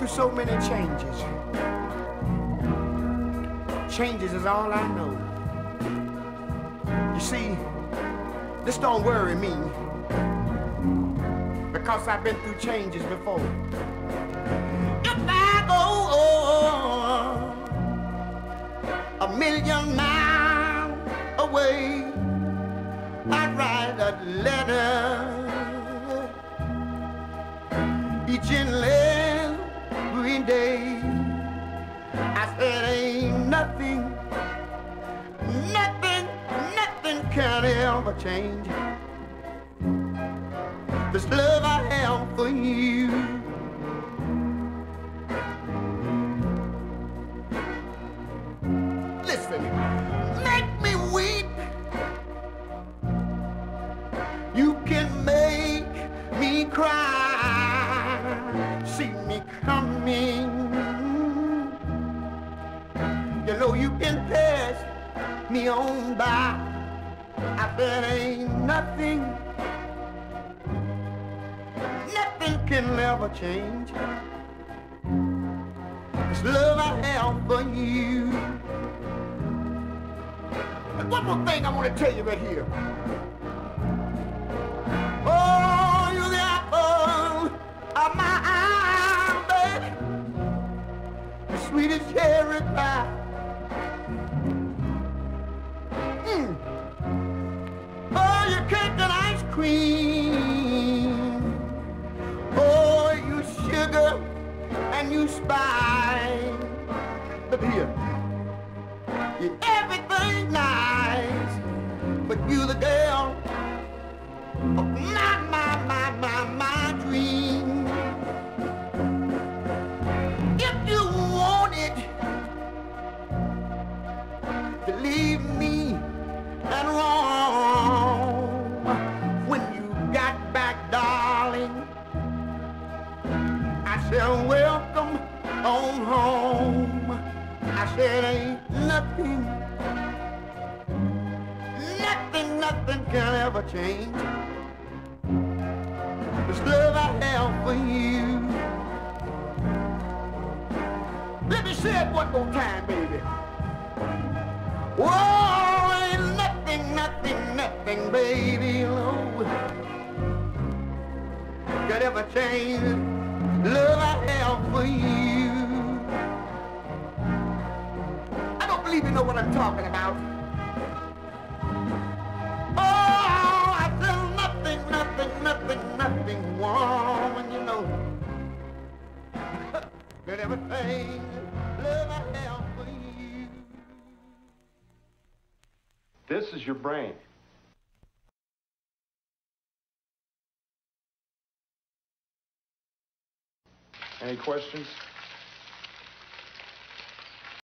through so many changes. Changes is all I know. You see, this don't worry me because I've been through changes before. If I go a million miles away, I'd write a letter each and nothing, nothing, nothing can ever change this love I have for you. You know you can pass me on by. I said ain't nothing, nothing can ever change. This love I have for you. And one more thing I want to tell you right here. Oh, you're the apple of my eye, baby. The sweetest cherry pie. Cream. Oh, you sugar and you spice. Look here. You everything nice, but you the girl of said, welcome on home. I said, ain't nothing, nothing, nothing can ever change this love I have for you. Let me say it one more time, baby. Whoa, ain't nothing, nothing, nothing, baby, Lord, could ever change love for you. I don't believe you know what I'm talking about. Oh, I feel nothing, nothing, nothing, nothing, woman, you know. Could ever change the love I have for you. This is your brain. Any questions?